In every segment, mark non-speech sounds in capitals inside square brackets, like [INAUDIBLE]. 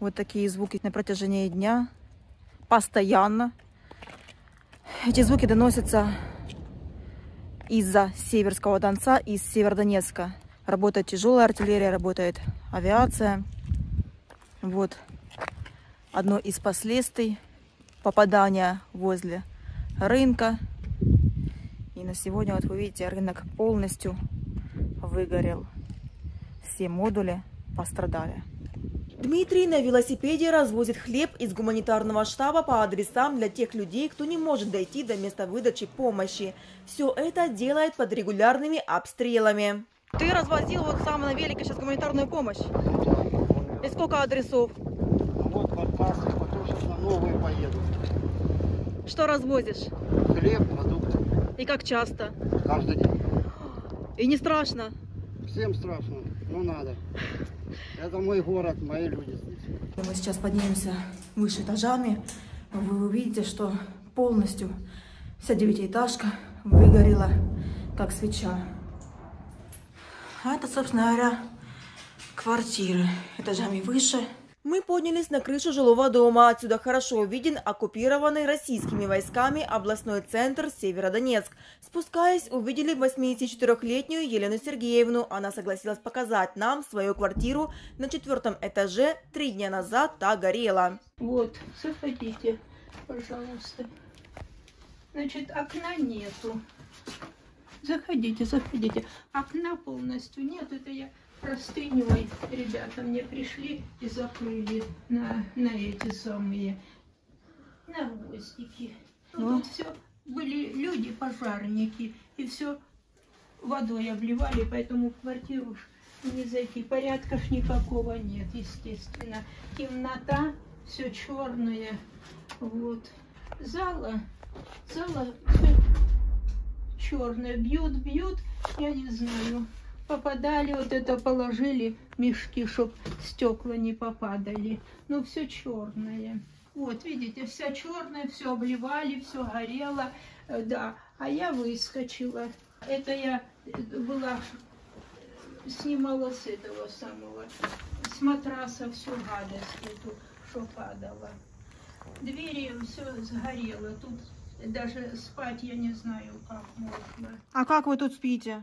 Вот такие звуки на протяжении дня. Постоянно. Эти звуки доносятся из-за Северского Донца, из Северодонецка. Работает тяжелая артиллерия, работает авиация. Вот одно из последствий попадания возле рынка. И на сегодня, вот вы видите, рынок полностью выгорел. Все модули пострадали. Дмитрий на велосипеде развозит хлеб из гуманитарного штаба по адресам для тех людей, кто не может дойти до места выдачи помощи. Все это делает под регулярными обстрелами. Ты развозил вот сам на велике сейчас гуманитарную помощь? И сколько адресов? Вот каркасы, потом сейчас на новые поеду. Что развозишь? Хлеб, продукты. И как часто? Каждый день. И не страшно? Всем страшно, но надо. Это мой город, мои люди здесь. Мы сейчас поднимемся выше этажами. Вы увидите, что полностью вся девятиэтажка выгорела, как свеча. А это, собственно говоря, квартиры этажами выше. Мы поднялись на крышу жилого дома. Отсюда хорошо виден оккупированный российскими войсками областной центр Северодонецк. Спускаясь, увидели 84-летнюю Елену Сергеевну. Она согласилась показать нам свою квартиру на четвертом этаже. Три дня назад та горела. Вот, заходите, пожалуйста. Значит, окна нету. Заходите, заходите. Окна полностью нет. Это я простыней ребята мне пришли и закрыли на, на эти самые, на гвоздики. Ну, Ну. тут все были люди, пожарники, и все водой обливали, поэтому в квартиру не зайти. Порядков никакого нет, естественно. Темнота, все черное. Вот. Зала, зала черное. Бьют, бьют, я не знаю. Попадали, вот это положили мешки, чтоб стекла не попадали. Ну, все черное. Вот, видите, вся черная, все обливали, все горело. Э, Да, а я выскочила. Это я э, была, снимала с этого самого, с матраса всю гадость эту, что падала. Двери все сгорело. Тут даже спать я не знаю, как можно. А как вы тут спите?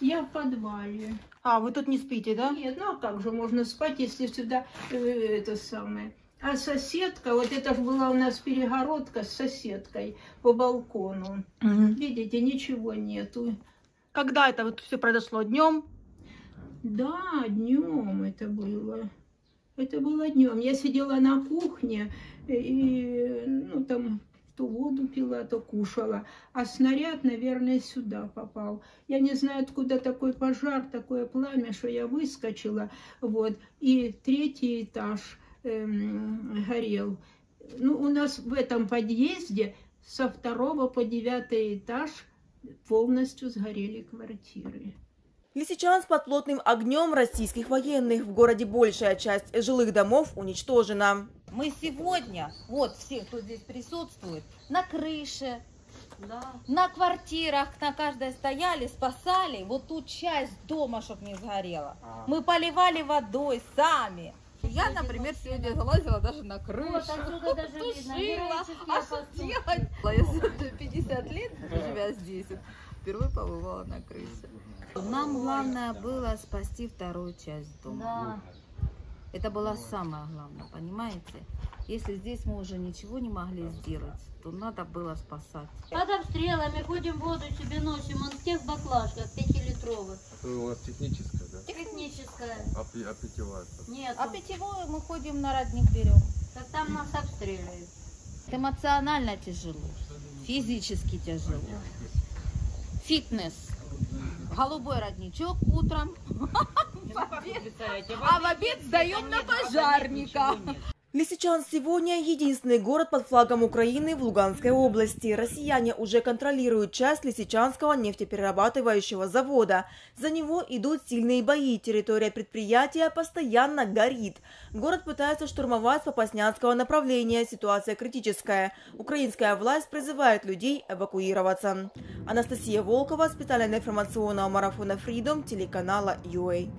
Я в подвале. А, вы тут не спите, да? Нет, ну а как же можно спать, если сюда э, это самое. А соседка, вот это же была у нас перегородка с соседкой по балкону. Мгм. Видите, ничего нету. Когда это вот все произошло? Днем? Да, днем это было. Это было днем. Я сидела на кухне и, ну, там то воду пила, то кушала. А снаряд, наверное, сюда попал. Я не знаю, откуда такой пожар, такое пламя, что я выскочила. Вот. И третий этаж эм, горел. Ну, у нас в этом подъезде со второго по девятый этаж полностью сгорели квартиры. Лисичанск под плотным огнем российских военных. В городе большая часть жилых домов уничтожена. Мы сегодня, вот все, кто здесь присутствует, на крыше, на квартирах, на каждой стояли, спасали вот ту часть дома, чтобы не сгорела. Мы поливали водой сами. Я, например, сегодня залазила даже на крышу. Вот [LAUGHS] видно, Тушила. А что делать? Я за 50 лет, живя здесь, впервые побывала на крыше. Нам главное было спасти вторую часть дома. Да. Это было самое главное, понимаете? Если здесь мы уже ничего не могли сделать, то надо было спасать. Под обстрелами ходим воду себе носим, он в тех баклажках пятилитровых. Это у вас техническая, да? Техническая. А, а питьевая? Нет. А питьевую мы ходим на родник берем. Так там нас обстреливают. Эмоционально тяжело, физически тяжело. Фитнес. Голубой родничок утром, [LAUGHS] а в обед сдаем на пожарника. Лисичанск сегодня единственный город под флагом Украины в Луганской области. Россияне уже контролируют часть Лисичанского нефтеперерабатывающего завода. За него идут сильные бои. Территория предприятия постоянно горит. Город пытается штурмовать с Попаснянского направления. Ситуация критическая. Украинская власть призывает людей эвакуироваться. Анастасия Волкова, специально информационного марафона Freedom телеканала UA.